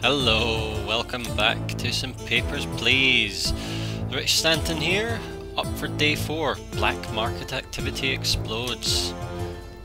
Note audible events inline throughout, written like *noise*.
Hello, welcome back to some papers, please. Rich Stanton here, up for day four. Black market activity explodes.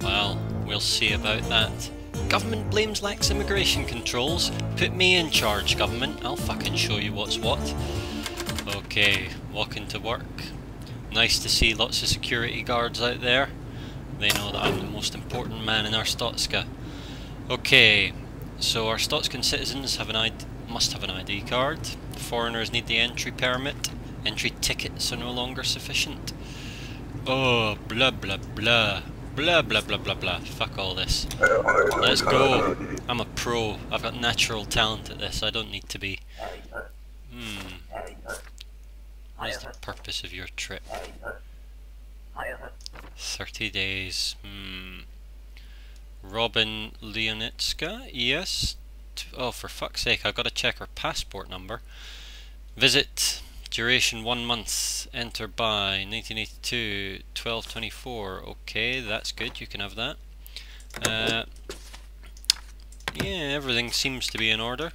Well, we'll see about that. Government blames lax immigration controls. Put me in charge, government. I'll fucking show you what's what. Okay, walking to work. Nice to see lots of security guards out there. They know that I'm the most important man in Arstotzka. Okay, so Arstotzkan citizens have an ID, must have an ID card. Foreigners need the entry permit. Entry tickets are no longer sufficient. Oh, blah blah blah. Blah blah blah blah blah. Fuck all this. Let's go. I'm a pro. I've got natural talent at this. I don't need to be. Hmm. What's the purpose of your trip? 30 days. Hmm. Robin Leonitska, yes. Oh, for fuck's sake, I've got to check her passport number. Visit, duration one month, enter by 1982, 1224. Okay, that's good, you can have that. Uh, yeah, everything seems to be in order.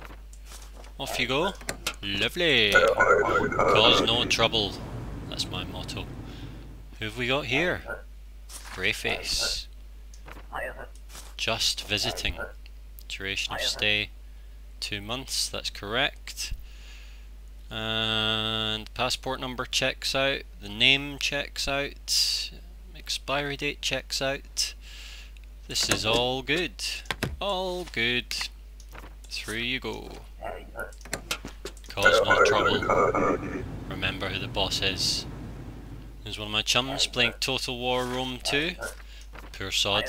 Off you go. Lovely. Cause no trouble. That's my motto. Who have we got here? Greyface. Just visiting. Duration of stay two months, that's correct. And passport number checks out, the name checks out, expiry date checks out. This is all good. All good. Through you go. Cause no trouble. Remember who the boss is. There's one of my chums playing Total War Rome 2. Poor sod.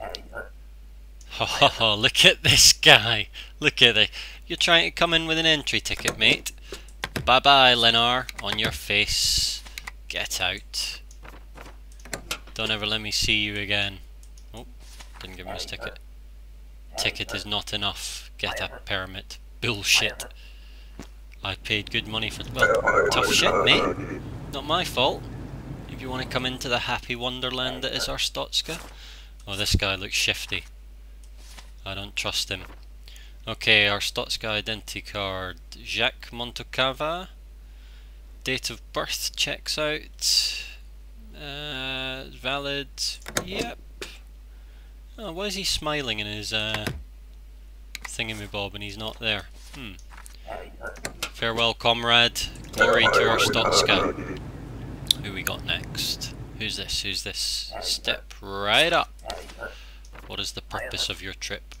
Ha ha ha, look at this guy. Look at it. You're trying to come in with an entry ticket, mate. Bye bye, Lenar. On your face. Get out. Don't ever let me see you again. Oh, didn't give him his ticket. Ticket is not enough. Get a permit. Bullshit. I paid good money for. Well, tough shit, mate. Not my fault. If you want to come into the happy wonderland that is Arstotzka. Oh, this guy looks shifty. I don't trust him. Okay, Arstotzka identity card. Jacques Montocava. Date of birth checks out. Uh, valid. Yep. Oh, why is he smiling in his uh, thingamabob and he's not there? Hmm. Farewell, comrade. Glory to Arstotzka. Who we got next? Who's this? Who's this? Step right up. What is the purpose of your trip?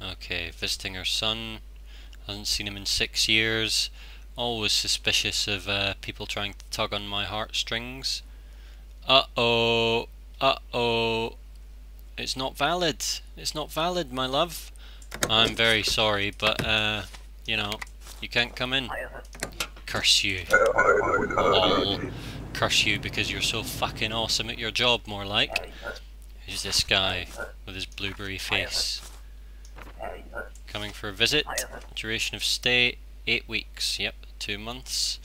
Okay, visiting her son. Hasn't seen him in six years. Always suspicious of uh, people trying to tug on my heartstrings. Uh-oh. Uh-oh. It's not valid. It's not valid, my love. I'm very sorry, but, uh, you know, you can't come in. Curse you. *laughs* Lol. Curse you because you're so fucking awesome at your job, more like. Who's this guy with his blueberry face? Coming for a visit. Duration of stay, 8 weeks. Yep, 2 months.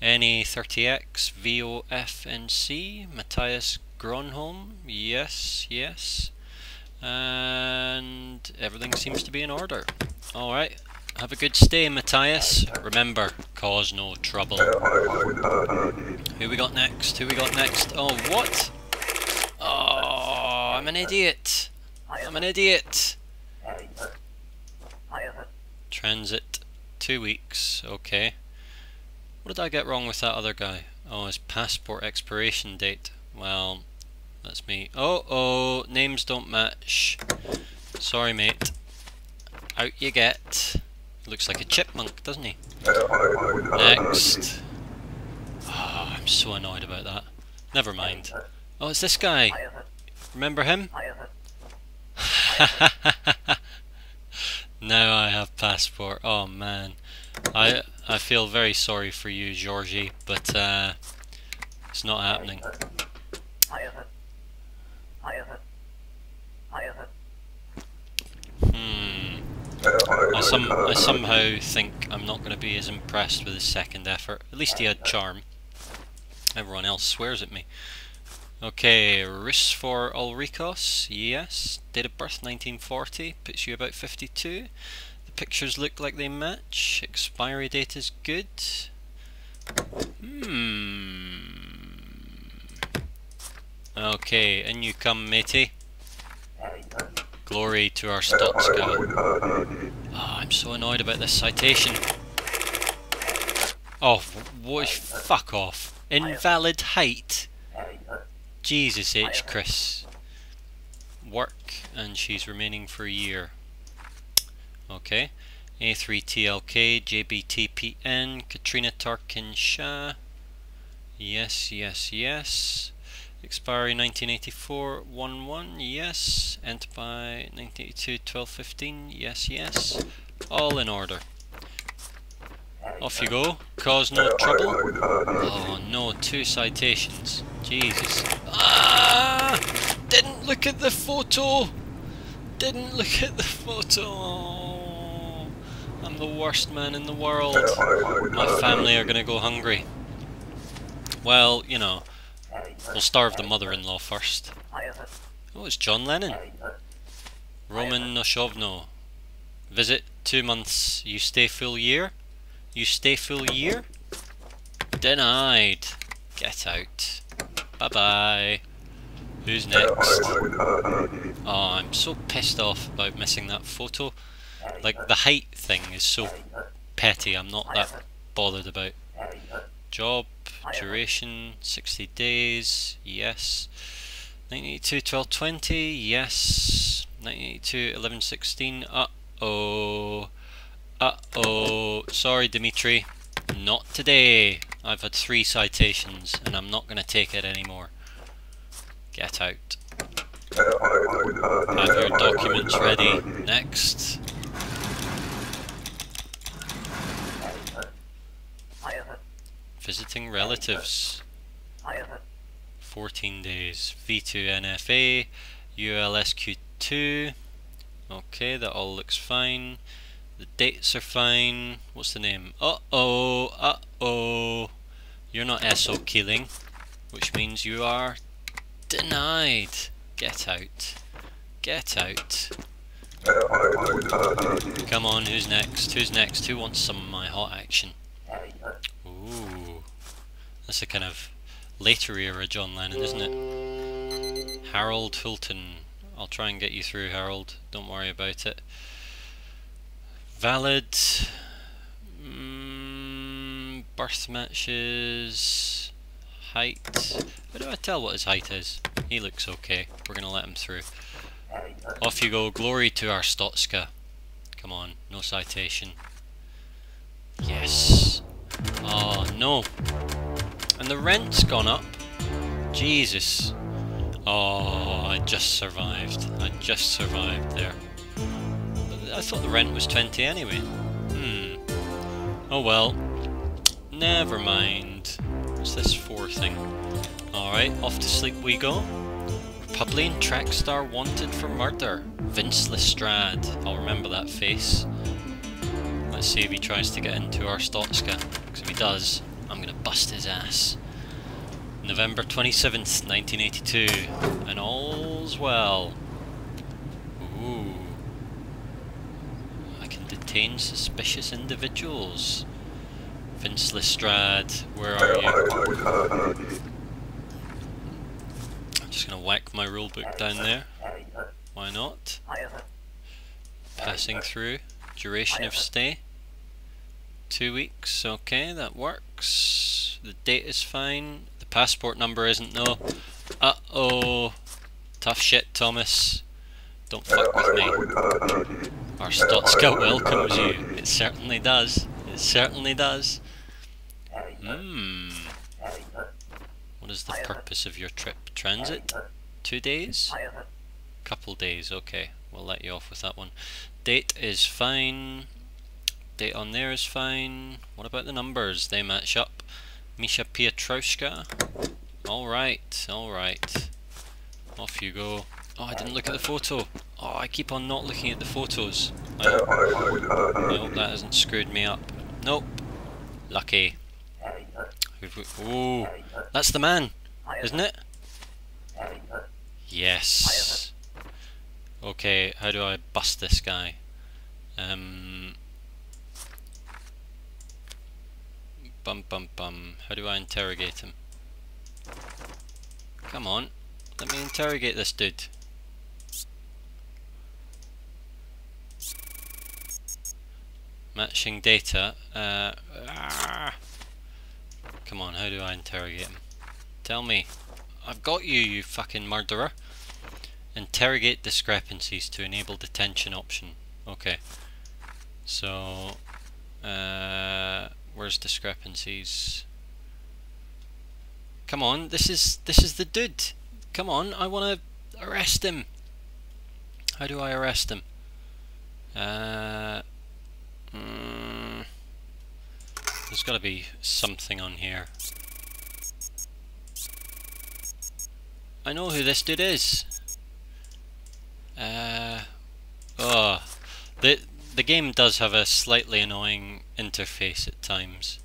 Any 30X, VOFNC, Matthias Gronholm. Yes, yes. And everything seems to be in order. Alright, have a good stay, Matthias. Remember, cause no trouble. Who we got next? Who we got next? Oh, what? Oh, I'm an idiot. I'm an idiot. Transit. Two weeks. Okay. What did I get wrong with that other guy? Oh, his passport expiration date. Well, that's me. Oh, oh, names don't match. Sorry, mate. Out you get. Looks like a chipmunk, doesn't he? Next. Oh, I'm so annoyed about that. Never mind. Oh, it's this guy. Remember him? *laughs* now I have passport. Oh man. I I feel very sorry for you, Georgie, but uh, it's not happening. Hmm. I, some, I somehow think I'm not going to be as impressed with his second effort. At least he had charm. Everyone else swears at me. Okay, Rus for Ulricos, yes. Date of birth 1940, puts you about 52. The pictures look like they match. Expiry date is good. Hmm. Okay, in you come, matey. Glory to Arstotzka. Oh, I'm so annoyed about this citation. Oh, what? Fuck off. Invalid height. Jesus H. Chris. Work, and she's remaining for a year. Okay. A3TLK, JBTPN, Katrina Tarkin Shah. Yes, yes, yes. Expiry 1984 1 1, yes. End by 1982 12 15, yes, yes. All in order. Off you go. Cause no trouble. Oh no, two citations. Jesus. Ah! Didn't look at the photo! Didn't look at the photo! I'm the worst man in the world. My family are gonna go hungry. Well, you know, we'll starve the mother-in-law first. Oh, it's John Lennon. Roman Noshovno. Visit two months. You stay full year? You stay full year? Denied. Get out. Bye bye. Who's next? Oh, I'm so pissed off about missing that photo. Like, the height thing is so petty, I'm not that bothered about. Job, duration, 60 days, yes. 1982, 12, 20, yes. 1982, 11, 16, uh-oh. Uh-oh. Sorry, Dimitri. Not today. I've had three citations, and I'm not going to take it anymore. Get out. Have your documents ready. Next. Visiting relatives. 14 days. V2 NFA. ULSQ2. Okay, that all looks fine. The dates are fine. What's the name? Uh-oh, uh-oh. You're not SO killing, which means you are denied. Get out. Get out. Come on, who's next? Who's next? Who wants some of my hot action? Ooh. That's a kind of later era John Lennon, isn't it? Harold Hulton. I'll try and get you through, Harold. Don't worry about it. Valid. Mm, birth matches. Height. How do I tell what his height is? He looks okay. We're going to let him through. Off you go. Glory to Arstotzka. Come on. No citation. Yes. Oh, no. And the rent's gone up. Jesus. Oh, I just survived. I just survived there. I thought the rent was 20 anyway. Hmm. Oh well. Never mind. What's this four thing? Alright, off to sleep we go. Republian track star wanted for murder. Vince Lestrade. I'll remember that face. Let's see if he tries to get into Arstotzka. Because if he does, I'm going to bust his ass. November 27th, 1982. And all's well. Ooh I can detain suspicious individuals. Vince Lestrade, where are you? I'm just going to whack my rulebook down there. Why not? Passing through. Duration of stay. Two weeks, okay, that works. The date is fine. The passport number isn't though. Uh-oh. Tough shit, Thomas. Don't fuck with me. Arstotzka welcomes you. It certainly does. It certainly does. Hmm. What is the purpose of your trip? Transit? Two days? Couple days, okay. We'll let you off with that one. Date is fine. Date on there is fine. What about the numbers? They match up. Misha Pietrowska. Alright, alright. Off you go. Oh, I didn't look at the photo. Oh, I keep on not looking at the photos. I hope, I hope that hasn't screwed me up. Nope. Lucky. Ooh, that's the man, isn't it? Yes. Okay, how do I bust this guy? Um, bum bum bum. How do I interrogate him? Come on, let me interrogate this dude. Matching data. Uh, ah. Come on, how do I interrogate him? Tell me. I've got you, you fucking murderer. Interrogate discrepancies to enable detention option. Okay. So, uh, where's discrepancies? Come on, this is this is the dude. Come on, I want to arrest him. How do I arrest him? Uh, mm, there's got to be something on here. I know who this dude is. Uh, oh, the game does have a slightly annoying interface at times.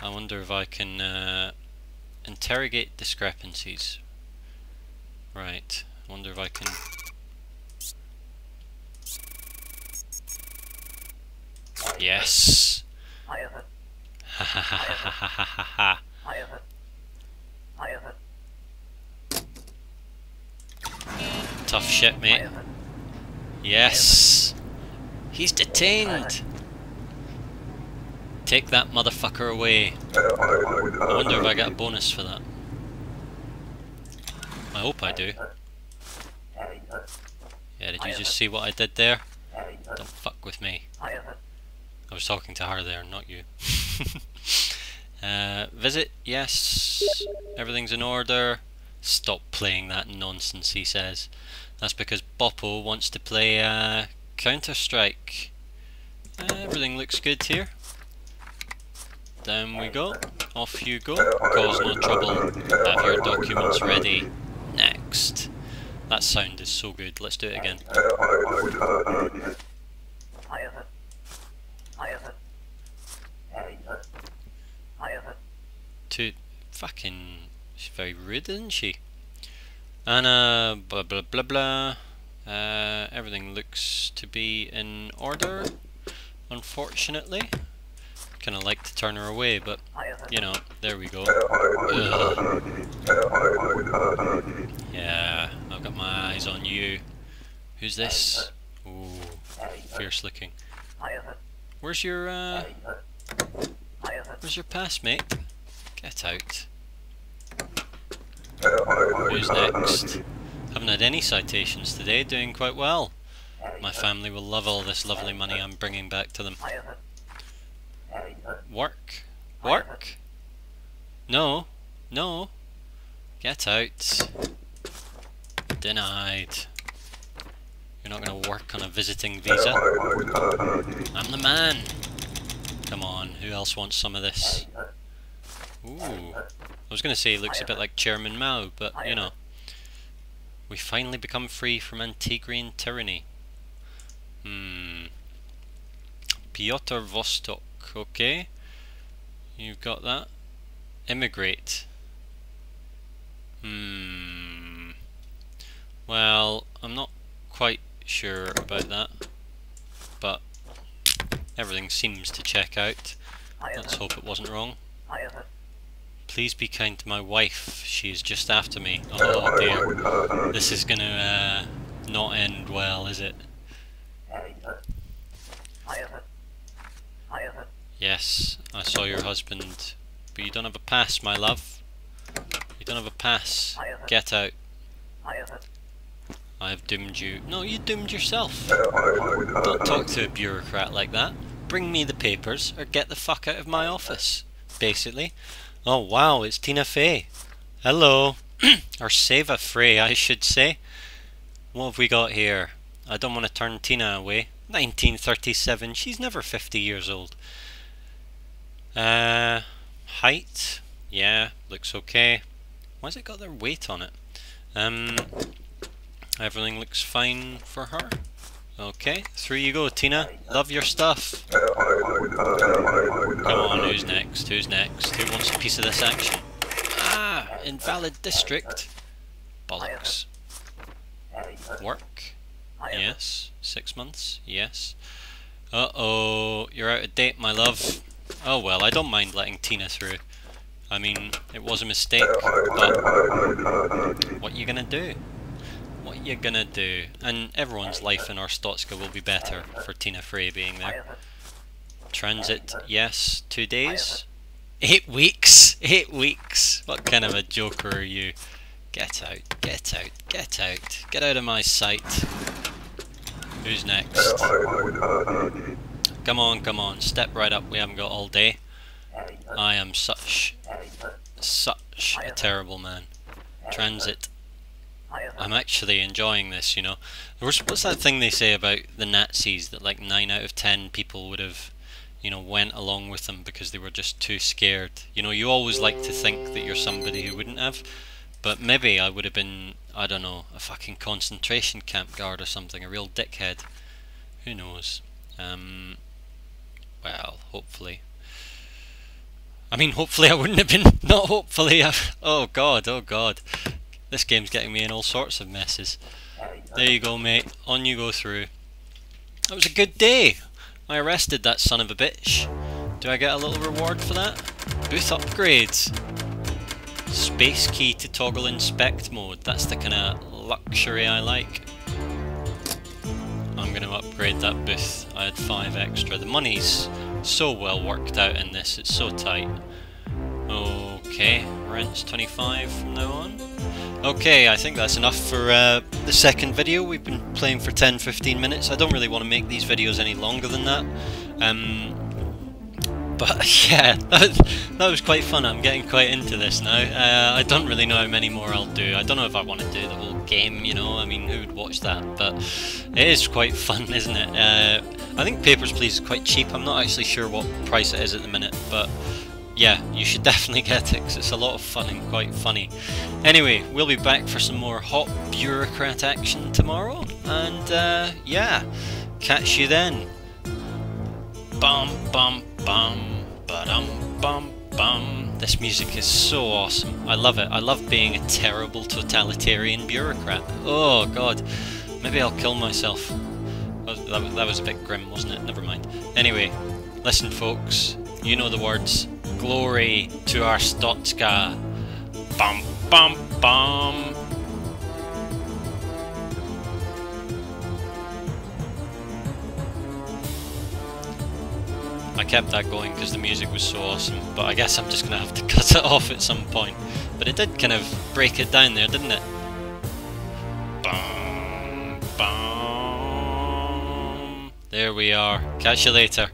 I wonder if I can uh, interrogate discrepancies. Right, I wonder if I can... Yes! Ha ha ha ha ha ha ha Tough shit, mate. Yes! He's detained! Take that motherfucker away. I wonder if I get a bonus for that. I hope I do. Yeah, did you just see what I did there? Don't fuck with me. I was talking to her there, not you. *laughs* uh, visit, yes. Everything's in order. Stop playing that nonsense, he says. That's because Boppo wants to play uh, Counter-Strike. Everything looks good here. Down we go. Off you go. Cause no trouble. Have your documents ready. Next. That sound is so good. Let's do it again. To fucking she's very rude, isn't she? Uh blah blah blah blah. Uh, everything looks to be in order, unfortunately. Kind of like to turn her away, but, you know, there we go. Ugh. Yeah, I've got my eyes on you. Who's this? Ooh, fierce looking. Where's your, uh... Where's your pass, mate? Get out. Who's next? Haven't had any citations today, doing quite well. My family will love all this lovely money I'm bringing back to them. Work? Work? No. No. Get out. Denied. You're not going to work on a visiting visa. I'm the man. Come on, who else wants some of this? Ooh. I was going to say it looks a bit like Chairman Mao, but, you know. We finally become free from Antegrian tyranny. Hmm. Piotr Vostok, okay. You've got that. Immigrate. Hmm. Well, I'm not quite sure about that. But everything seems to check out. Let's hope it wasn't wrong. Please be kind to my wife. She's just after me. Oh dear. This is gonna uh, not end well, is it? Yes, I saw your husband. But you don't have a pass, my love. You don't have a pass. Get out. I have doomed you. No, you doomed yourself. Don't talk to a bureaucrat like that. Bring me the papers or get the fuck out of my office. Basically. Oh wow, it's Tina Fey. Hello. *clears throat* or Seva Frey, I should say. What have we got here? I don't want to turn Tina away. 1937, she's never 50 years old. Uh, height, yeah, looks okay. Why's it got their weight on it? Um, everything looks fine for her. Okay, through you go, Tina. Love your stuff. Come on, who's next? Who's next? Who wants a piece of this action? Ah, invalid district. Bollocks. Work? Yes. Six months? Yes. Uh-oh, you're out of date, my love. Oh well, I don't mind letting Tina through. I mean, it was a mistake, but what you gonna do? What you gonna do? And everyone's life in Arstotzka will be better for Tina Frey being there. Transit, yes. Two days? Eight weeks? *laughs* Eight weeks? What kind of a joker are you? Get out, get out, get out. Get out of my sight. Who's next? Come on, come on, step right up, we haven't got all day. I am such, such a terrible man. Transit. I'm actually enjoying this, you know. What's that thing they say about the Nazis that like 9 out of 10 people would have, you know, went along with them because they were just too scared. You know, you always like to think that you're somebody who wouldn't have, but maybe I would have been, I don't know, a fucking concentration camp guard or something, a real dickhead. Who knows? Um, well, hopefully. I mean, hopefully I wouldn't have been, *laughs* not hopefully, I, oh god, oh god. This game's getting me in all sorts of messes. There you go, mate. On you go through. That was a good day. I arrested that son of a bitch. Do I get a little reward for that? Booth upgrades. Space key to toggle inspect mode. That's the kind of luxury I like. I'm going to upgrade that booth. I had five extra. The money's so well worked out in this. It's so tight. Okay, rent's 25 from now on. Okay, I think that's enough for uh, the second video. We've been playing for 10-15 minutes. I don't really want to make these videos any longer than that. Um, but *laughs* yeah, that, that was quite fun. I'm getting quite into this now. Uh, I don't really know how many more I'll do. I don't know if I want to do the whole game, you know. I mean, who would watch that? But it is quite *laughs* fun, isn't it? Uh, I think Papers, Please is quite cheap. I'm not actually sure what price it is at the minute, but yeah, you should *laughs* definitely get it because it's a lot of fun and quite funny. Anyway, we'll be back for some more hot bureaucrat action tomorrow, and uh, yeah, catch you then. Bum bum bum ba dum bum bum. This music is so awesome. I love it. I love being a terrible totalitarian bureaucrat. Oh god, maybe I'll kill myself. That, that was a bit grim, wasn't it? Never mind. Anyway, listen, folks. You know the words. Glory to Arstotzka. Bum bum bum. I kept that going because the music was so awesome, but I guess I'm just going to have to *laughs* cut it off at some point. But it did kind of break it down there, didn't it? Bum, bum. There we are. Catch you later.